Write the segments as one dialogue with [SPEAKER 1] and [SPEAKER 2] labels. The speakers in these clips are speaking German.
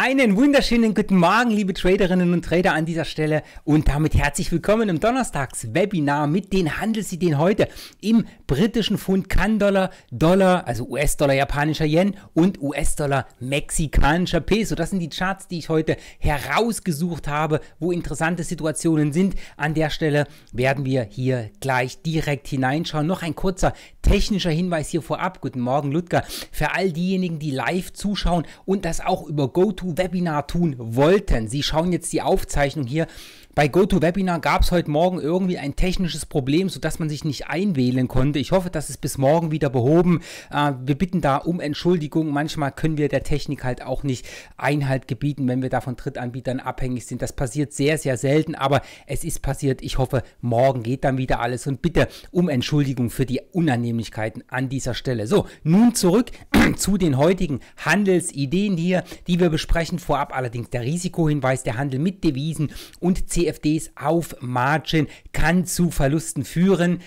[SPEAKER 1] Einen wunderschönen guten Morgen, liebe Traderinnen und Trader an dieser Stelle und damit herzlich willkommen im Donnerstags-Webinar mit den Handelsideen heute im britischen Pfund, Kann-Dollar, Dollar, also US-Dollar, japanischer Yen und US-Dollar, mexikanischer Peso. Das sind die Charts, die ich heute herausgesucht habe, wo interessante Situationen sind. An der Stelle werden wir hier gleich direkt hineinschauen. Noch ein kurzer technischer Hinweis hier vorab. Guten Morgen, Ludger. Für all diejenigen, die live zuschauen und das auch über GoTo GoToWebinar tun wollten. Sie schauen jetzt die Aufzeichnung hier bei GoToWebinar gab es heute Morgen irgendwie ein technisches Problem, sodass man sich nicht einwählen konnte. Ich hoffe, dass es bis morgen wieder behoben. Äh, wir bitten da um Entschuldigung. Manchmal können wir der Technik halt auch nicht Einhalt gebieten, wenn wir da von Drittanbietern abhängig sind. Das passiert sehr, sehr selten, aber es ist passiert. Ich hoffe, morgen geht dann wieder alles und bitte um Entschuldigung für die Unannehmlichkeiten an dieser Stelle. So, nun zurück zu den heutigen Handelsideen hier, die wir besprechen. Vorab allerdings der Risikohinweis, der Handel mit Devisen und CFD CFDs auf Margin kann zu Verlusten führen.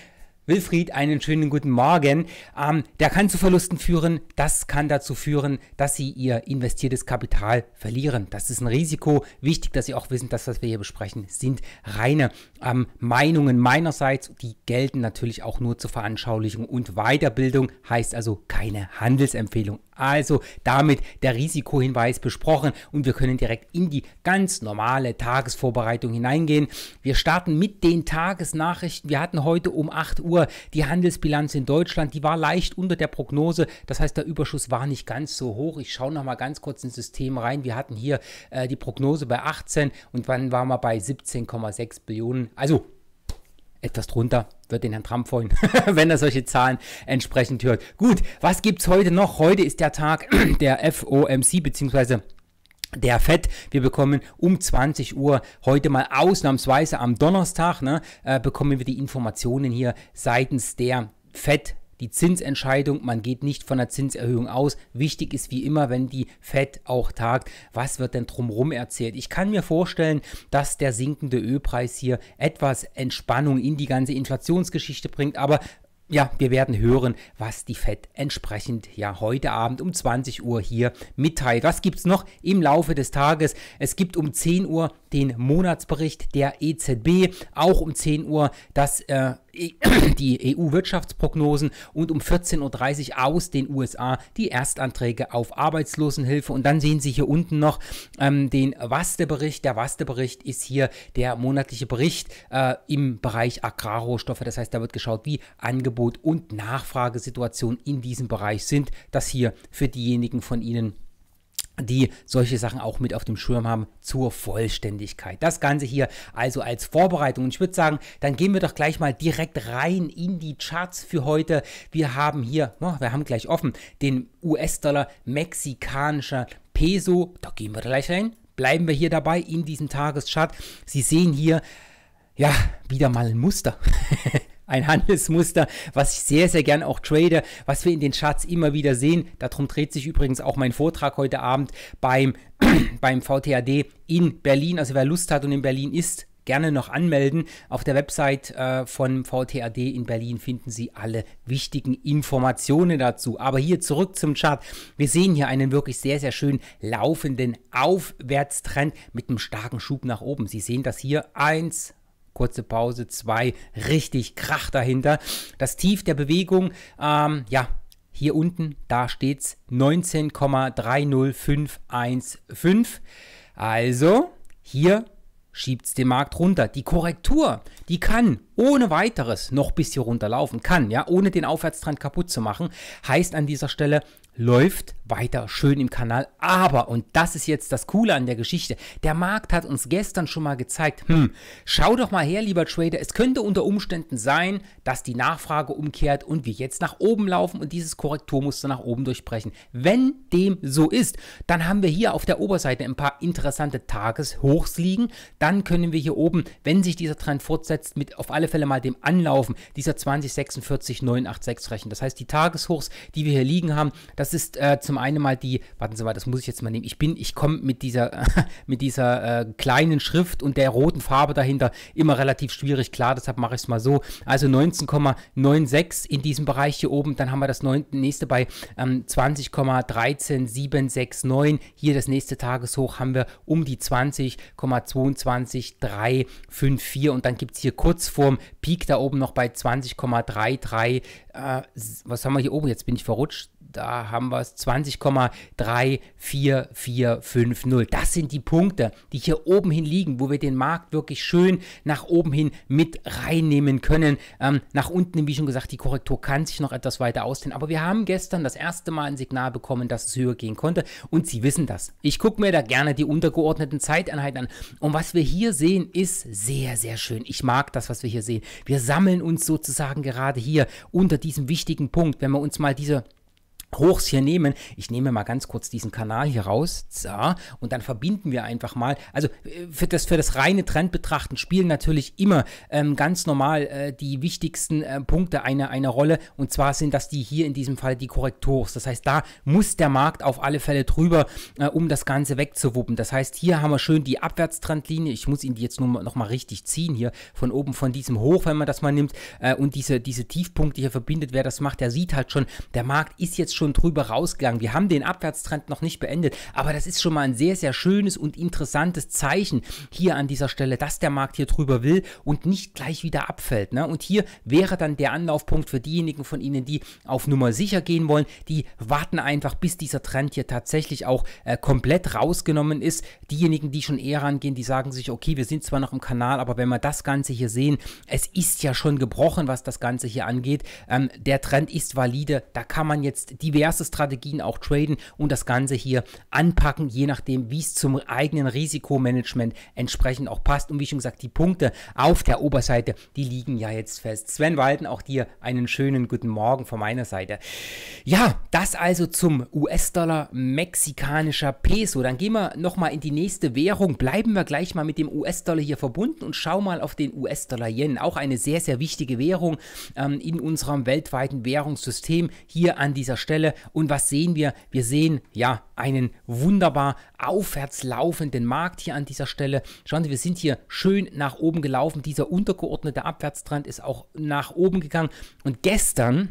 [SPEAKER 1] Wilfried, einen schönen guten Morgen. Ähm, der kann zu Verlusten führen. Das kann dazu führen, dass Sie Ihr investiertes Kapital verlieren. Das ist ein Risiko. Wichtig, dass Sie auch wissen, dass was wir hier besprechen, sind reine ähm, Meinungen meinerseits. Die gelten natürlich auch nur zur Veranschaulichung und Weiterbildung. Heißt also keine Handelsempfehlung. Also damit der Risikohinweis besprochen und wir können direkt in die ganz normale Tagesvorbereitung hineingehen. Wir starten mit den Tagesnachrichten. Wir hatten heute um 8 Uhr die Handelsbilanz in Deutschland. Die war leicht unter der Prognose. Das heißt, der Überschuss war nicht ganz so hoch. Ich schaue noch mal ganz kurz ins System rein. Wir hatten hier äh, die Prognose bei 18 und dann waren wir bei 17,6 Billionen. Also etwas drunter wird den Herrn Trump freuen, wenn er solche Zahlen entsprechend hört. Gut, was gibt es heute noch? Heute ist der Tag der FOMC bzw der FED. Wir bekommen um 20 Uhr heute mal ausnahmsweise am Donnerstag, ne, äh, bekommen wir die Informationen hier seitens der FED die Zinsentscheidung, man geht nicht von einer Zinserhöhung aus. Wichtig ist wie immer, wenn die Fed auch tagt, was wird denn drumherum erzählt. Ich kann mir vorstellen, dass der sinkende Ölpreis hier etwas Entspannung in die ganze Inflationsgeschichte bringt, aber ja, wir werden hören, was die FED entsprechend ja heute Abend um 20 Uhr hier mitteilt. Was gibt es noch im Laufe des Tages? Es gibt um 10 Uhr den Monatsbericht der EZB, auch um 10 Uhr das äh, die EU-Wirtschaftsprognosen und um 14.30 Uhr aus den USA die Erstanträge auf Arbeitslosenhilfe. Und dann sehen Sie hier unten noch ähm, den WASTE-Bericht. Der WASTE-Bericht ist hier der monatliche Bericht äh, im Bereich Agrarrohstoffe. Das heißt, da wird geschaut, wie Angebot und Nachfragesituation in diesem Bereich sind. Das hier für diejenigen von Ihnen, die solche Sachen auch mit auf dem Schirm haben zur Vollständigkeit. Das Ganze hier also als Vorbereitung. Und ich würde sagen, dann gehen wir doch gleich mal direkt rein in die Charts für heute. Wir haben hier, oh, wir haben gleich offen, den US-Dollar mexikanischer Peso. Da gehen wir gleich rein. Bleiben wir hier dabei in diesem Tageschart. Sie sehen hier, ja, wieder mal ein Muster. ein Handelsmuster, was ich sehr, sehr gern auch trade, was wir in den Charts immer wieder sehen. Darum dreht sich übrigens auch mein Vortrag heute Abend beim, beim VTAD in Berlin. Also wer Lust hat und in Berlin ist, gerne noch anmelden. Auf der Website äh, von VTAD in Berlin finden Sie alle wichtigen Informationen dazu. Aber hier zurück zum Chart. Wir sehen hier einen wirklich sehr, sehr schön laufenden Aufwärtstrend mit einem starken Schub nach oben. Sie sehen das hier. Eins, kurze Pause, zwei, richtig Krach dahinter. Das Tief der Bewegung, ähm, ja, hier unten, da steht es 19,30515. Also, hier schiebt es den Markt runter. Die Korrektur, die kann ohne weiteres noch bis hier runterlaufen, kann, ja, ohne den Aufwärtstrend kaputt zu machen, heißt an dieser Stelle, läuft weiter schön im Kanal. Aber, und das ist jetzt das Coole an der Geschichte, der Markt hat uns gestern schon mal gezeigt, hm, schau doch mal her, lieber Trader, es könnte unter Umständen sein, dass die Nachfrage umkehrt und wir jetzt nach oben laufen und dieses Korrekturmuster nach oben durchbrechen. Wenn dem so ist, dann haben wir hier auf der Oberseite ein paar interessante Tageshochs liegen. Dann können wir hier oben, wenn sich dieser Trend fortsetzt, mit auf alle Fälle mal dem Anlaufen dieser 2046 986 rechnen. Das heißt, die Tageshochs, die wir hier liegen haben, Das ist äh, zum einen mal die, warten Sie mal, das muss ich jetzt mal nehmen. Ich bin, ich komme mit dieser, mit dieser äh, kleinen Schrift und der roten Farbe dahinter immer relativ schwierig klar, deshalb mache ich es mal so. Also 19,96 in diesem Bereich hier oben, dann haben wir das nächste bei ähm, 20,13769. Hier das nächste Tageshoch haben wir um die 20,22354 und dann gibt es hier kurz vorm Peak da oben noch bei 20,33 äh, was haben wir hier oben? Jetzt bin ich verrutscht da haben wir es 20,34450. Das sind die Punkte, die hier oben hin liegen, wo wir den Markt wirklich schön nach oben hin mit reinnehmen können. Ähm, nach unten, wie schon gesagt, die Korrektur kann sich noch etwas weiter ausdehnen. Aber wir haben gestern das erste Mal ein Signal bekommen, dass es höher gehen konnte. Und Sie wissen das. Ich gucke mir da gerne die untergeordneten Zeiteinheiten an. Und was wir hier sehen, ist sehr, sehr schön. Ich mag das, was wir hier sehen. Wir sammeln uns sozusagen gerade hier unter diesem wichtigen Punkt. Wenn wir uns mal diese Hochs hier nehmen. Ich nehme mal ganz kurz diesen Kanal hier raus. So, und dann verbinden wir einfach mal. Also äh, für das, für das reine Trendbetrachten spielen natürlich immer ähm, ganz normal äh, die wichtigsten äh, Punkte eine, eine Rolle. Und zwar sind das die hier in diesem Fall die Korrekturs. Das heißt, da muss der Markt auf alle Fälle drüber, äh, um das Ganze wegzuwuppen. Das heißt, hier haben wir schön die Abwärtstrendlinie. Ich muss ihn jetzt nur noch mal richtig ziehen hier von oben von diesem Hoch, wenn man das mal nimmt. Äh, und diese, diese Tiefpunkte hier verbindet. Wer das macht, der sieht halt schon, der Markt ist jetzt schon schon drüber rausgegangen. Wir haben den Abwärtstrend noch nicht beendet, aber das ist schon mal ein sehr, sehr schönes und interessantes Zeichen hier an dieser Stelle, dass der Markt hier drüber will und nicht gleich wieder abfällt. Ne? Und hier wäre dann der Anlaufpunkt für diejenigen von Ihnen, die auf Nummer sicher gehen wollen, die warten einfach, bis dieser Trend hier tatsächlich auch äh, komplett rausgenommen ist. Diejenigen, die schon eher rangehen, die sagen sich, okay, wir sind zwar noch im Kanal, aber wenn wir das Ganze hier sehen, es ist ja schon gebrochen, was das Ganze hier angeht. Ähm, der Trend ist valide, da kann man jetzt die diverse Strategien auch traden und das Ganze hier anpacken, je nachdem, wie es zum eigenen Risikomanagement entsprechend auch passt. Und wie schon gesagt, die Punkte auf der Oberseite, die liegen ja jetzt fest. Sven Walden, auch dir einen schönen guten Morgen von meiner Seite. Ja, das also zum US-Dollar mexikanischer Peso. Dann gehen wir nochmal in die nächste Währung. Bleiben wir gleich mal mit dem US-Dollar hier verbunden und schauen mal auf den US-Dollar-Yen. Auch eine sehr, sehr wichtige Währung ähm, in unserem weltweiten Währungssystem hier an dieser Stelle. Stelle. Und was sehen wir? Wir sehen ja einen wunderbar aufwärts laufenden Markt hier an dieser Stelle. Schauen Sie, wir sind hier schön nach oben gelaufen. Dieser untergeordnete Abwärtstrend ist auch nach oben gegangen. Und gestern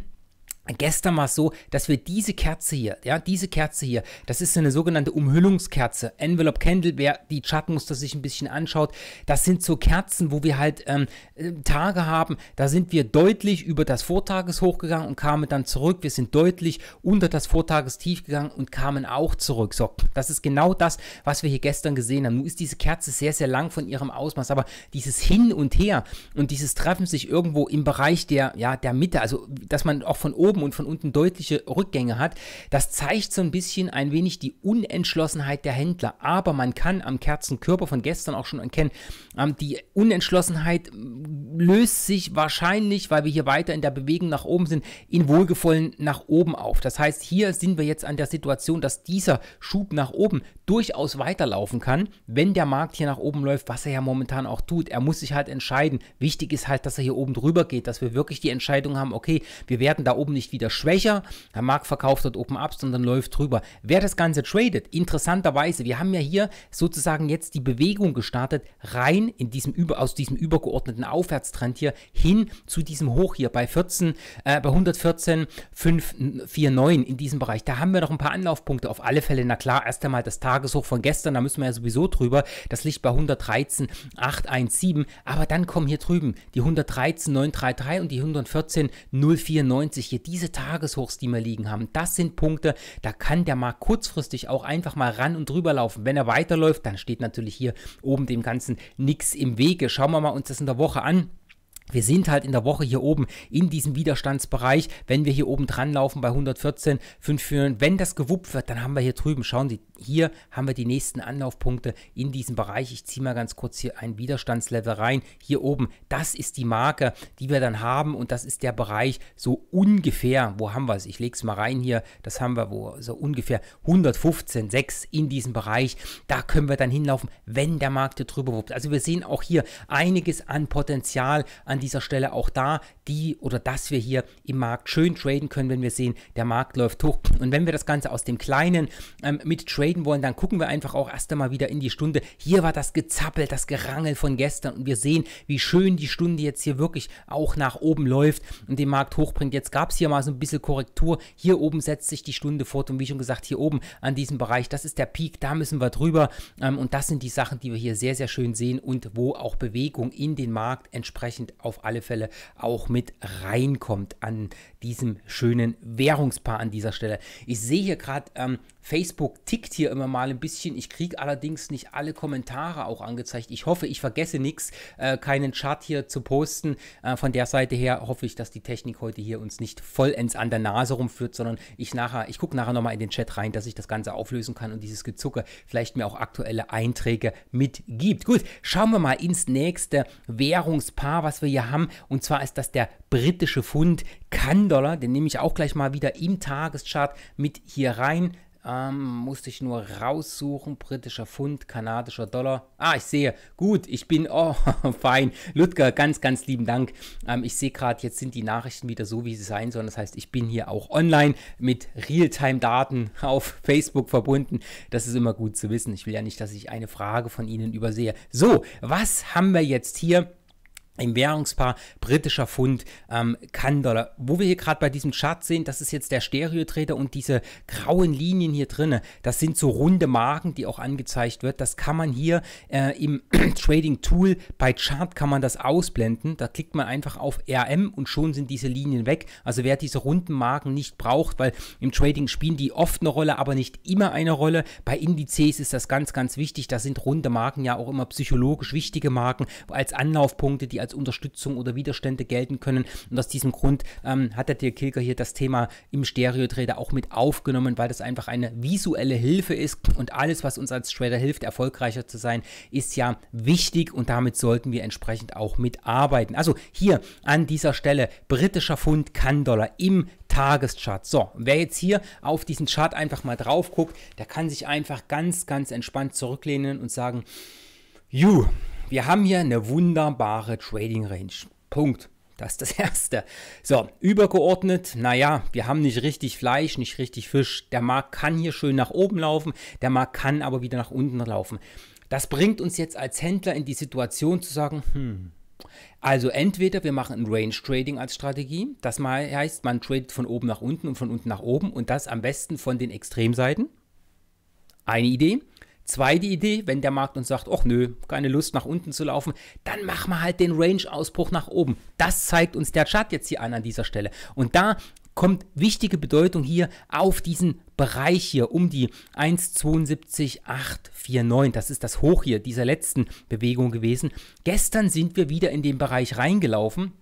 [SPEAKER 1] Gestern war es so, dass wir diese Kerze hier, ja, diese Kerze hier, das ist eine sogenannte Umhüllungskerze, Envelope Candle, wer die Chartmuster sich ein bisschen anschaut, das sind so Kerzen, wo wir halt ähm, äh, Tage haben, da sind wir deutlich über das Vortageshoch gegangen und kamen dann zurück, wir sind deutlich unter das Vortagestief gegangen und kamen auch zurück. So, das ist genau das, was wir hier gestern gesehen haben. Nun ist diese Kerze sehr, sehr lang von ihrem Ausmaß, aber dieses Hin und Her und dieses Treffen sich irgendwo im Bereich der, ja, der Mitte, also dass man auch von oben oben und von unten deutliche Rückgänge hat. Das zeigt so ein bisschen ein wenig die Unentschlossenheit der Händler. Aber man kann am Kerzenkörper von gestern auch schon erkennen, ähm, die Unentschlossenheit löst sich wahrscheinlich, weil wir hier weiter in der Bewegung nach oben sind, in wohlgefallen nach oben auf. Das heißt, hier sind wir jetzt an der Situation, dass dieser Schub nach oben durchaus weiterlaufen kann, wenn der Markt hier nach oben läuft, was er ja momentan auch tut. Er muss sich halt entscheiden. Wichtig ist halt, dass er hier oben drüber geht, dass wir wirklich die Entscheidung haben, okay, wir werden da oben nicht nicht wieder schwächer. Der Markt verkauft dort oben ab, sondern läuft drüber. Wer das Ganze tradet, interessanterweise, wir haben ja hier sozusagen jetzt die Bewegung gestartet, rein in diesem über, aus diesem übergeordneten Aufwärtstrend hier hin zu diesem Hoch hier bei 14, äh, bei 114,549 in diesem Bereich. Da haben wir noch ein paar Anlaufpunkte. Auf alle Fälle, na klar, erst einmal das Tageshoch von gestern, da müssen wir ja sowieso drüber. Das liegt bei 113,817. Aber dann kommen hier drüben die 113,933 und die 114,094 hier diese Tageshochs, die wir liegen haben, das sind Punkte, da kann der Markt kurzfristig auch einfach mal ran und drüber laufen. Wenn er weiterläuft, dann steht natürlich hier oben dem Ganzen nichts im Wege. Schauen wir mal uns das in der Woche an. Wir sind halt in der Woche hier oben in diesem Widerstandsbereich. Wenn wir hier oben dran laufen bei 114, 5 führen, wenn das gewuppt wird, dann haben wir hier drüben, schauen Sie, hier haben wir die nächsten Anlaufpunkte in diesem Bereich. Ich ziehe mal ganz kurz hier ein Widerstandslevel rein. Hier oben, das ist die Marke, die wir dann haben und das ist der Bereich so ungefähr, wo haben wir es? Ich lege es mal rein hier, das haben wir wo, so ungefähr 115,6 in diesem Bereich. Da können wir dann hinlaufen, wenn der Markt hier drüber wuppt. Also wir sehen auch hier einiges an Potenzial, an an dieser Stelle auch da, die oder dass wir hier im Markt schön traden können, wenn wir sehen, der Markt läuft hoch. Und wenn wir das Ganze aus dem Kleinen ähm, mit traden wollen, dann gucken wir einfach auch erst einmal wieder in die Stunde. Hier war das Gezappel, das Gerangel von gestern und wir sehen, wie schön die Stunde jetzt hier wirklich auch nach oben läuft und den Markt hochbringt. Jetzt gab es hier mal so ein bisschen Korrektur. Hier oben setzt sich die Stunde fort und wie schon gesagt, hier oben an diesem Bereich, das ist der Peak, da müssen wir drüber. Ähm, und das sind die Sachen, die wir hier sehr, sehr schön sehen und wo auch Bewegung in den Markt entsprechend auf alle Fälle auch mit reinkommt an diesem schönen Währungspaar an dieser Stelle. Ich sehe hier gerade, ähm, Facebook tickt hier immer mal ein bisschen. Ich kriege allerdings nicht alle Kommentare auch angezeigt. Ich hoffe, ich vergesse nichts, äh, keinen Chart hier zu posten. Äh, von der Seite her hoffe ich, dass die Technik heute hier uns nicht vollends an der Nase rumführt, sondern ich nachher, ich gucke nachher nochmal in den Chat rein, dass ich das Ganze auflösen kann und dieses Gezucke vielleicht mir auch aktuelle Einträge mitgibt. Gut, schauen wir mal ins nächste Währungspaar, was wir hier haben. Und zwar ist das der britische Pfund. Kann-Dollar, den nehme ich auch gleich mal wieder im Tageschart mit hier rein. Ähm, musste ich nur raussuchen. Britischer Pfund, kanadischer Dollar. Ah, ich sehe. Gut, ich bin. Oh, fein. Ludger, ganz, ganz lieben Dank. Ähm, ich sehe gerade, jetzt sind die Nachrichten wieder so, wie sie sein sollen. Das heißt, ich bin hier auch online mit Realtime-Daten auf Facebook verbunden. Das ist immer gut zu wissen. Ich will ja nicht, dass ich eine Frage von Ihnen übersehe. So, was haben wir jetzt hier? Im Währungspaar britischer Pfund, ähm, Kann-Dollar. Wo wir hier gerade bei diesem Chart sehen, das ist jetzt der Stereo-Trader und diese grauen Linien hier drin, das sind so runde Marken, die auch angezeigt wird. Das kann man hier äh, im Trading-Tool bei Chart kann man das ausblenden. Da klickt man einfach auf RM und schon sind diese Linien weg. Also wer diese runden Marken nicht braucht, weil im Trading spielen die oft eine Rolle, aber nicht immer eine Rolle. Bei Indizes ist das ganz, ganz wichtig. Da sind runde Marken ja auch immer psychologisch wichtige Marken als Anlaufpunkte, die als Unterstützung oder Widerstände gelten können. Und aus diesem Grund ähm, hat der Dirk Kilker hier das Thema im Stereo-Trader auch mit aufgenommen, weil das einfach eine visuelle Hilfe ist und alles, was uns als Trader hilft, erfolgreicher zu sein, ist ja wichtig und damit sollten wir entsprechend auch mitarbeiten. Also hier an dieser Stelle britischer Pfund kann Dollar im Tageschart. So, wer jetzt hier auf diesen Chart einfach mal drauf guckt, der kann sich einfach ganz, ganz entspannt zurücklehnen und sagen, you, wir haben hier eine wunderbare Trading Range. Punkt. Das ist das Erste. So, übergeordnet, naja, wir haben nicht richtig Fleisch, nicht richtig Fisch. Der Markt kann hier schön nach oben laufen, der Markt kann aber wieder nach unten laufen. Das bringt uns jetzt als Händler in die Situation zu sagen, hm, also entweder wir machen ein Range Trading als Strategie, das heißt, man tradet von oben nach unten und von unten nach oben und das am besten von den Extremseiten. Eine Idee. Zweite Idee, wenn der Markt uns sagt, ach nö, keine Lust nach unten zu laufen, dann machen wir halt den Range-Ausbruch nach oben. Das zeigt uns der Chart jetzt hier an an dieser Stelle. Und da kommt wichtige Bedeutung hier auf diesen Bereich hier um die 1,72,849. Das ist das Hoch hier dieser letzten Bewegung gewesen. Gestern sind wir wieder in den Bereich reingelaufen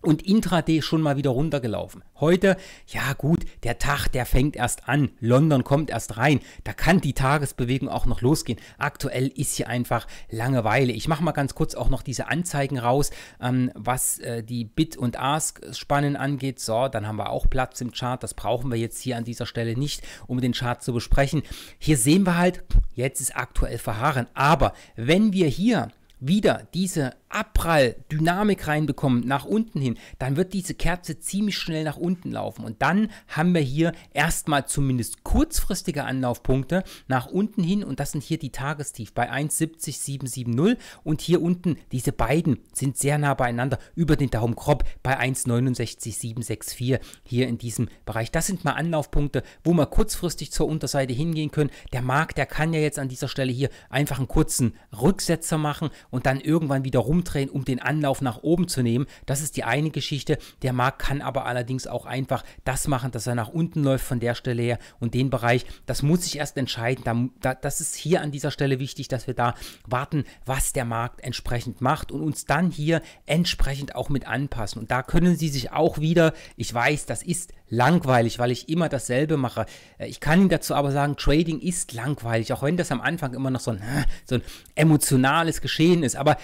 [SPEAKER 1] und intraday schon mal wieder runtergelaufen. Heute, ja gut, der Tag, der fängt erst an. London kommt erst rein. Da kann die Tagesbewegung auch noch losgehen. Aktuell ist hier einfach Langeweile. Ich mache mal ganz kurz auch noch diese Anzeigen raus, ähm, was äh, die Bid- und Ask-Spannen angeht. So, dann haben wir auch Platz im Chart. Das brauchen wir jetzt hier an dieser Stelle nicht, um den Chart zu besprechen. Hier sehen wir halt, jetzt ist aktuell Verharren. Aber wenn wir hier wieder diese Abprall-Dynamik reinbekommen nach unten hin, dann wird diese Kerze ziemlich schnell nach unten laufen. Und dann haben wir hier erstmal zumindest kurzfristige Anlaufpunkte nach unten hin. Und das sind hier die Tagestief bei 1,70770. Und hier unten, diese beiden sind sehr nah beieinander über den Daumen grob bei 1,69764 hier in diesem Bereich. Das sind mal Anlaufpunkte, wo wir kurzfristig zur Unterseite hingehen können. Der Markt, der kann ja jetzt an dieser Stelle hier einfach einen kurzen Rücksetzer machen und dann irgendwann wieder rumdrehen, um den Anlauf nach oben zu nehmen. Das ist die eine Geschichte. Der Markt kann aber allerdings auch einfach das machen, dass er nach unten läuft von der Stelle her und den Bereich, das muss sich erst entscheiden. Da, da, das ist hier an dieser Stelle wichtig, dass wir da warten, was der Markt entsprechend macht und uns dann hier entsprechend auch mit anpassen. Und da können Sie sich auch wieder, ich weiß, das ist langweilig, weil ich immer dasselbe mache. Äh, ich kann Ihnen dazu aber sagen, Trading ist langweilig, auch wenn das am Anfang immer noch so ein, so ein emotionales Geschehen ist. Aber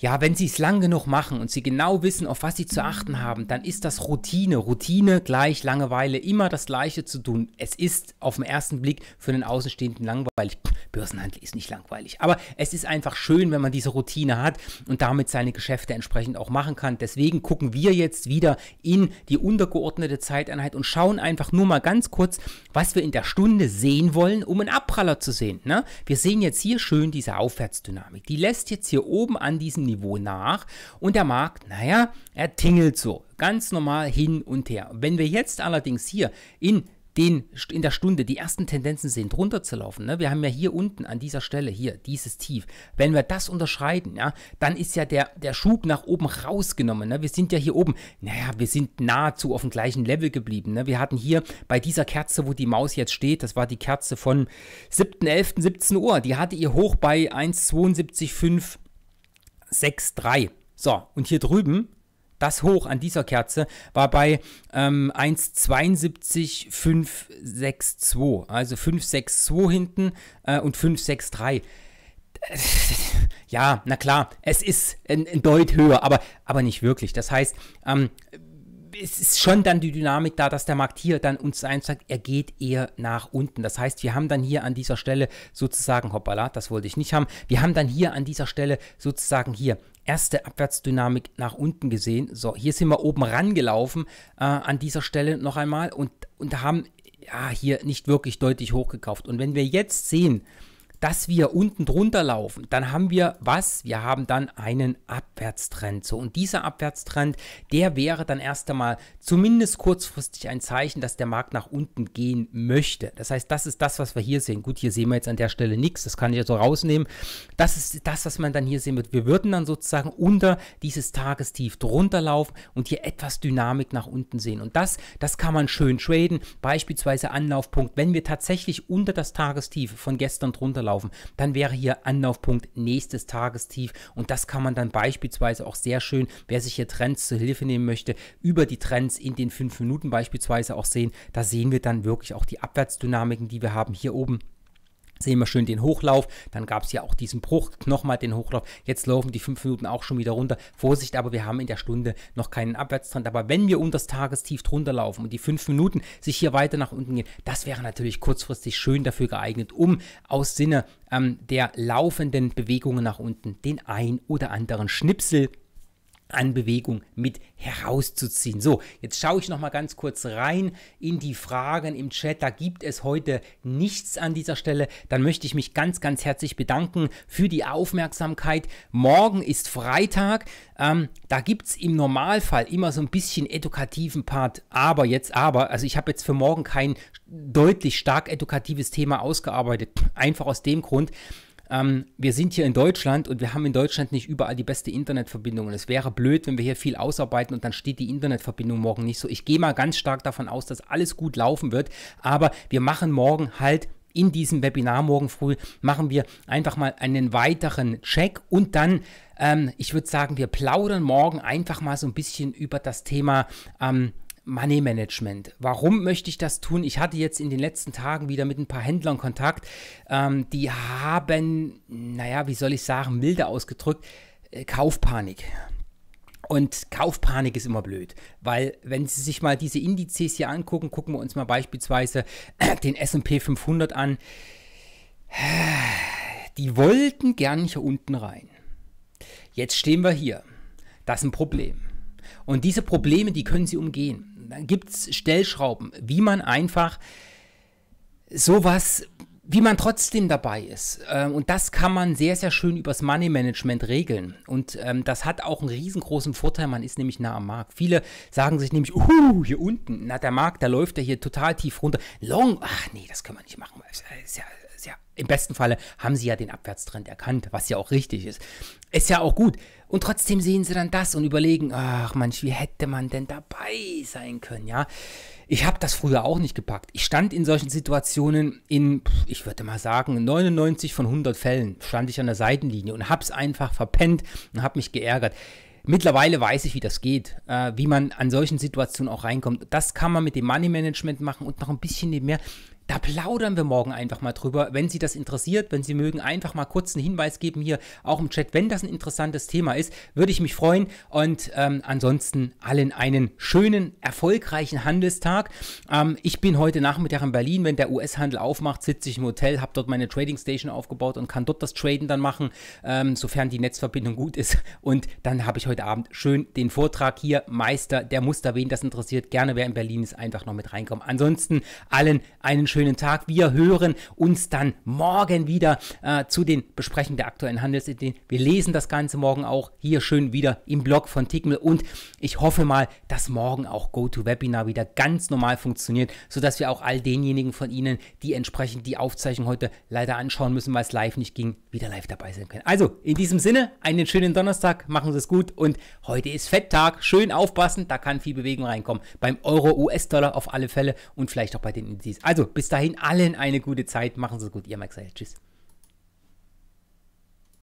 [SPEAKER 1] ja, wenn Sie es lang genug machen und Sie genau wissen, auf was Sie zu achten haben, dann ist das Routine. Routine gleich Langeweile, immer das Gleiche zu tun. Es ist auf den ersten Blick für den Außenstehenden langweilig. Börsenhandel ist nicht langweilig, aber es ist einfach schön, wenn man diese Routine hat und damit seine Geschäfte entsprechend auch machen kann. Deswegen gucken wir jetzt wieder in die untergeordnete Zeiteinheit und schauen einfach nur mal ganz kurz, was wir in der Stunde sehen wollen, um einen Abpraller zu sehen. Ne? Wir sehen jetzt hier schön diese Aufwärtsdynamik. Die lässt jetzt hier oben an diesem Niveau nach und der Markt, naja, er tingelt so ganz normal hin und her. Wenn wir jetzt allerdings hier in den, in der Stunde die ersten Tendenzen sehen, drunter zu laufen. Ne? Wir haben ja hier unten an dieser Stelle, hier, dieses Tief. Wenn wir das unterschreiten, ja, dann ist ja der, der Schub nach oben rausgenommen. Ne? Wir sind ja hier oben, naja, wir sind nahezu auf dem gleichen Level geblieben. Ne? Wir hatten hier bei dieser Kerze, wo die Maus jetzt steht, das war die Kerze von 7.11., 17 Uhr, die hatte ihr Hoch bei 1,72,5 6,3. So, und hier drüben, das Hoch an dieser Kerze war bei ähm, 1,72,562. Also 5,62 hinten äh, und 5,63. Ja, na klar, es ist ein, ein Deut höher, aber, aber nicht wirklich. Das heißt, ähm, es ist schon dann die Dynamik da, dass der Markt hier dann uns sagt, er geht eher nach unten. Das heißt, wir haben dann hier an dieser Stelle sozusagen, hoppala, das wollte ich nicht haben, wir haben dann hier an dieser Stelle sozusagen hier erste Abwärtsdynamik nach unten gesehen. So, hier sind wir oben rangelaufen äh, an dieser Stelle noch einmal und, und haben ja hier nicht wirklich deutlich hochgekauft. Und wenn wir jetzt sehen, dass wir unten drunter laufen, dann haben wir was? Wir haben dann einen Abwärtstrend. So, und dieser Abwärtstrend, der wäre dann erst einmal zumindest kurzfristig ein Zeichen, dass der Markt nach unten gehen möchte. Das heißt, das ist das, was wir hier sehen. Gut, hier sehen wir jetzt an der Stelle nichts, das kann ich also rausnehmen. Das ist das, was man dann hier sehen wird. Wir würden dann sozusagen unter dieses Tagestief drunter laufen und hier etwas Dynamik nach unten sehen. Und das, das kann man schön traden. Beispielsweise Anlaufpunkt, wenn wir tatsächlich unter das Tagestief von gestern drunter laufen laufen, dann wäre hier Anlaufpunkt nächstes Tagestief und das kann man dann beispielsweise auch sehr schön, wer sich hier Trends zur Hilfe nehmen möchte, über die Trends in den 5 Minuten beispielsweise auch sehen. Da sehen wir dann wirklich auch die Abwärtsdynamiken, die wir haben hier oben sehen wir schön den Hochlauf. Dann gab es ja auch diesen Bruch, nochmal den Hochlauf. Jetzt laufen die fünf Minuten auch schon wieder runter. Vorsicht, aber wir haben in der Stunde noch keinen Abwärtstrend. Aber wenn wir unter das Tagestief drunter laufen und die fünf Minuten sich hier weiter nach unten gehen, das wäre natürlich kurzfristig schön dafür geeignet, um aus Sinne ähm, der laufenden Bewegungen nach unten den ein oder anderen Schnipsel an Bewegung mit herauszuziehen. So, jetzt schaue ich noch mal ganz kurz rein in die Fragen im Chat. Da gibt es heute nichts an dieser Stelle. Dann möchte ich mich ganz, ganz herzlich bedanken für die Aufmerksamkeit. Morgen ist Freitag. Ähm, da gibt es im Normalfall immer so ein bisschen edukativen Part. Aber jetzt aber, also ich habe jetzt für morgen kein deutlich stark edukatives Thema ausgearbeitet. Einfach aus dem Grund, ähm, wir sind hier in Deutschland und wir haben in Deutschland nicht überall die beste Internetverbindung. Und es wäre blöd, wenn wir hier viel ausarbeiten und dann steht die Internetverbindung morgen nicht so. Ich gehe mal ganz stark davon aus, dass alles gut laufen wird. Aber wir machen morgen halt in diesem Webinar morgen früh machen wir einfach mal einen weiteren Check und dann, ähm, ich würde sagen, wir plaudern morgen einfach mal so ein bisschen über das Thema ähm, Money Management. Warum möchte ich das tun? Ich hatte jetzt in den letzten Tagen wieder mit ein paar Händlern Kontakt. Ähm, die haben, naja, wie soll ich sagen, milde ausgedrückt, äh, Kaufpanik. Und Kaufpanik ist immer blöd, weil wenn Sie sich mal diese Indizes hier angucken, gucken wir uns mal beispielsweise den SP 500 an. Die wollten gern hier unten rein. Jetzt stehen wir hier. Das ist ein Problem. Und diese Probleme, die können Sie umgehen dann gibt es Stellschrauben, wie man einfach sowas, wie man trotzdem dabei ist. Ähm, und das kann man sehr, sehr schön übers Money Management regeln. Und ähm, das hat auch einen riesengroßen Vorteil, man ist nämlich nah am Markt. Viele sagen sich nämlich, uh, hier unten, na, der Markt, der läuft ja hier total tief runter. Long, ach nee, das können wir nicht machen. Ist ja, ist ja, Im besten Falle haben sie ja den Abwärtstrend erkannt, was ja auch richtig ist. Ist ja auch gut. Und trotzdem sehen sie dann das und überlegen, ach manch, wie hätte man denn dabei sein können, ja? Ich habe das früher auch nicht gepackt. Ich stand in solchen Situationen in, ich würde mal sagen, 99 von 100 Fällen stand ich an der Seitenlinie und habe es einfach verpennt und habe mich geärgert. Mittlerweile weiß ich, wie das geht, äh, wie man an solchen Situationen auch reinkommt. Das kann man mit dem Money Management machen und noch ein bisschen mehr Da plaudern wir morgen einfach mal drüber. Wenn Sie das interessiert, wenn Sie mögen, einfach mal kurz einen Hinweis geben hier auch im Chat, wenn das ein interessantes Thema ist, würde ich mich freuen. Und ähm, ansonsten allen einen schönen, erfolgreichen Handelstag. Ähm, ich bin heute Nachmittag in Berlin. Wenn der US-Handel aufmacht, sitze ich im Hotel, habe dort meine Trading Station aufgebaut und kann dort das Traden dann machen, ähm, sofern die Netzverbindung gut ist. Und dann habe ich heute Abend schön den Vortrag hier. Meister der Muster, wen das interessiert, gerne wer in Berlin ist, einfach noch mit reinkommen. Ansonsten allen einen schönen schönen Tag. Wir hören uns dann morgen wieder äh, zu den Besprechungen der aktuellen Handelsideen. Wir lesen das Ganze morgen auch hier schön wieder im Blog von Tickmill und ich hoffe mal, dass morgen auch GoToWebinar wieder ganz normal funktioniert, sodass wir auch all denjenigen von Ihnen, die entsprechend die Aufzeichnung heute leider anschauen müssen, weil es live nicht ging, wieder live dabei sein können. Also in diesem Sinne, einen schönen Donnerstag, machen Sie es gut und heute ist Fetttag. Schön aufpassen, da kann viel Bewegung reinkommen. Beim Euro, US-Dollar auf alle Fälle und vielleicht auch bei den Indizes. Also bis dahin allen eine gute Zeit. Machen Sie es gut, Ihr Max. Tschüss.